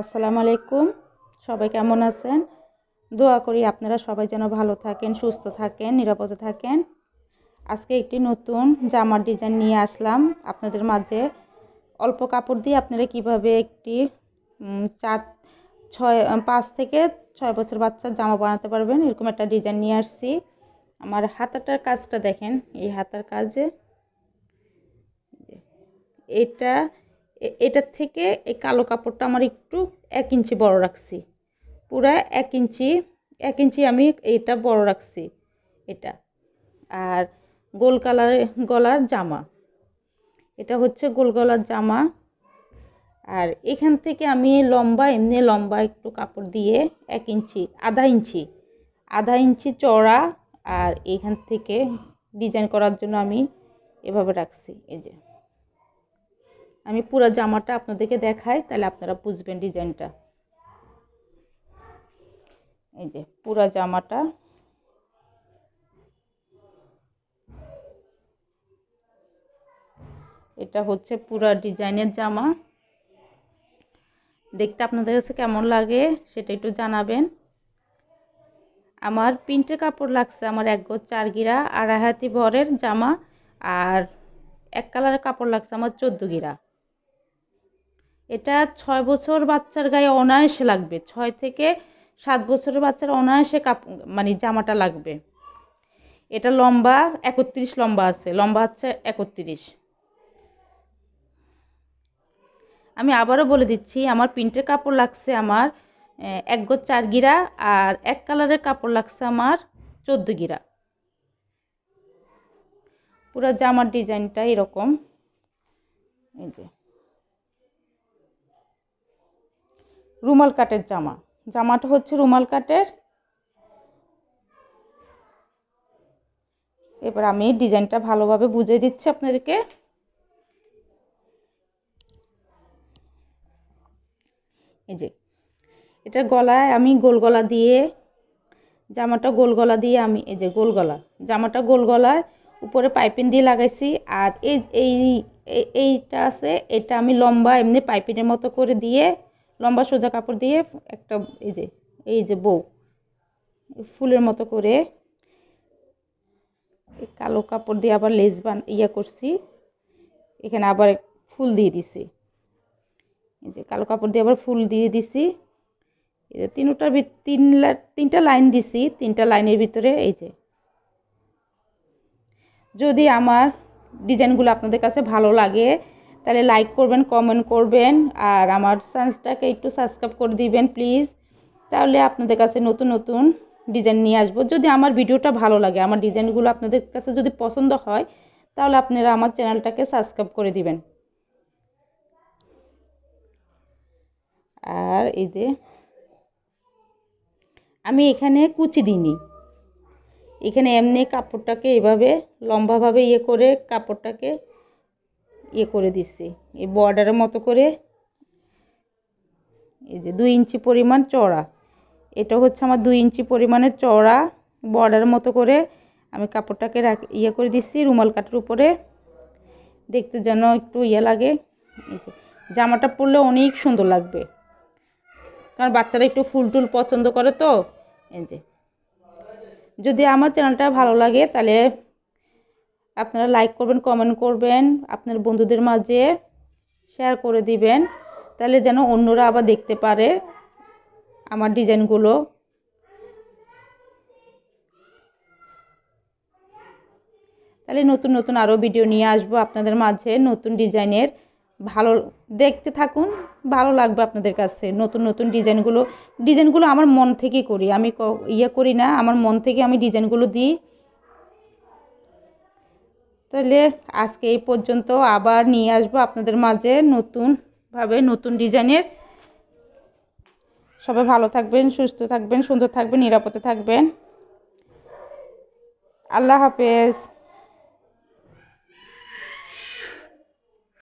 আসসালামু আলাইকুম। সবাই কেমন আছেন? দোয়া করি আপনারা সবাই যেন ভালো থাকেন, সুস্থ থাকেন, নিরাপদে থাকেন। আজকে একটি নতুন জামার ডিজাইন নিয়ে আসলাম। আপনাদের মাঝে অল্প কাপড় দিয়ে আপনারা কীভাবে একটি চার, ছয় পাঁচ থেকে ছয় বছর বাচ্চার জামা বানাতে পারবেন, এরকম একটা ডিজাইন নিয়ে আসছি। আমার হাতাটার কাজটা দেখেন, এই হাতার কাজে। এটা এটার থেকে এই কালো কাপড়টা আমার একটু এক ইঞ্চি বড় রাখছি। পুরা এক ইঞ্চি এক ইঞ্চি আমি এটা বড় রাখছি, এটা। আর গোল কালার গলার জামা, এটা হচ্ছে গোল গলার জামা। আর এখান থেকে আমি লম্বা, এমনি লম্বা একটু কাপড় দিয়ে এক ইঞ্চি, আধা ইঞ্চি আধা ইঞ্চি চড়া আর এখান থেকে ডিজাইন করার জন্য আমি এভাবে রাখছি, এই যে। আমি পুরো জামাটা আপনাদেরকে দেখাই, তাহলে আপনারা বুঝবেন ডিজাইনটা। এই যে, পুরো জামাটা। এটা হচ্ছে পুরা ডিজাইনের জামা। দেখতে আপনাদের কাছে কেমন লাগে সেটা একটু জানাবেন। আমার প্রিন্টের কাপড় লাগছে আমার এক গোছ চার গিরা আড়াই হাতি ভরের জামা, আর এক কালারের কাপড় লাগছে আমার চোদ্দ গিরা। এটা ছয় বছর বাচ্চার গায়ে অনায়াসে লাগবে। ছয় থেকে সাত বছরের বাচ্চার অনায়াসে কাপ মানে জামাটা লাগবে। এটা লম্বা, একত্রিশ লম্বা আছে। লম্বা হচ্ছে একত্রিশ। আমি আবারও বলে দিচ্ছি, আমার প্রিন্টের কাপড় লাগছে আমার এক গোছ চার গিরা আর এক কালারের কাপড় লাগছে আমার চোদ্দ গিরা। পুরো জামার ডিজাইনটা এরকম। এই যে। রুমাল কাটের জামা। জামাটা হচ্ছে রুমাল কাটের। এবার আমি ডিজাইনটা ভালোভাবে বুঝিয়ে দিচ্ছি আপনাদেরকে। এই যে, এটা গলায় আমি গোল গলা দিয়ে, জামাটা গোল গলা দিয়ে আমি, এই যে গোল গলা, জামাটা গোল গলায় উপরে পাইপিং দিয়ে লাগাইছি। আর এই- এইটা আছে, এটা আমি লম্বা এমনি পাইপিনের মতো করে দিয়ে লম্বা সোজা কাপড় দিয়ে একটা এই যে এই যে বউ, ফুলের মতো করে কালো কাপড় দিয়ে আবার লেস বান, ইয়া করছি। এখানে আবার ফুল দিয়ে দিছি। এই যে কালো কাপড় দিয়ে আবার ফুল দিয়ে দিছি। এই যে তিনটার তিন তিনটা লাইন দিছি, তিনটা লাইনের ভিতরে এই যে। যদি আমার ডিজাইনগুলো আপনাদের কাছে ভালো লাগে তাহলে লাইক করবেন কমেন্ট করবেন, আর আমার চ্যানেলটাকে একটু সাবস্ক্রাইব করে দিবেন প্লিজ তাহলে আপনাদের কাছে নতুন নতুন ডিজাইন নিয়ে আসব। যদি আমার ভিডিওটা ভালো লাগে, আমার ডিজাইনগুলো আপনাদের কাছে যদি পছন্দ হয়, তাহলে আপনারা আমার চ্যানেলটাকে সাবস্ক্রাইব করে দিবেন। আর এই যে, আমি এখানে কুচি দিইনি। এখানে এমনি কাপড়টাকে এভাবে লম্বাভাবে ইয়ে করে কাপড়টাকে ইয়ে করে দিচ্ছি এই বর্ডারের মতো করে এই যে দুই ইঞ্চি পরিমাণ চড়া এটা হচ্ছে আমার দুই ইঞ্চি পরিমাণের চড়া বর্ডারের মতো করে আমি কাপড়টাকে রাখ ইয়ে করে দিচ্ছি রুমাল কাটার উপরে। দেখতে যেন একটু ইয়ে লাগে। এই যে জামাটা পরলে অনেক সুন্দর লাগবে। কারণ বাচ্চারা একটু ফুল টুল পছন্দ করে তো। এই যে যদি আমার চ্যানেলটা ভালো লাগে তাহলে আপনারা লাইক করবেন কমেন্ট করবেন, আপনার বন্ধুদের মাঝে শেয়ার করে দিবেন, তাহলে যেন অন্যরা আবার দেখতে পারে আমার ডিজাইনগুলো তাহলে নতুন নতুন আরও ভিডিও নিয়ে আসব আপনাদের মাঝে নতুন ডিজাইনের ভালো দেখতে থাকুন, ভালো লাগবে আপনাদের কাছে। নতুন নতুন ডিজাইনগুলো ডিজাইনগুলো আমার মন থেকে করি। আমি ইয়ে করি না, আমার মন থেকে আমি ডিজাইনগুলো দিই। তাহলে আজকে এই পর্যন্ত আবার নিয়ে আসব আপনাদের মাঝে নতুনভাবে নতুন ডিজাইনের। সবাই ভালো থাকবেন, সুস্থ থাকবেন, সুন্দর থাকবেন, নিরাপদে থাকবেন। আল্লাহ হাফেজ।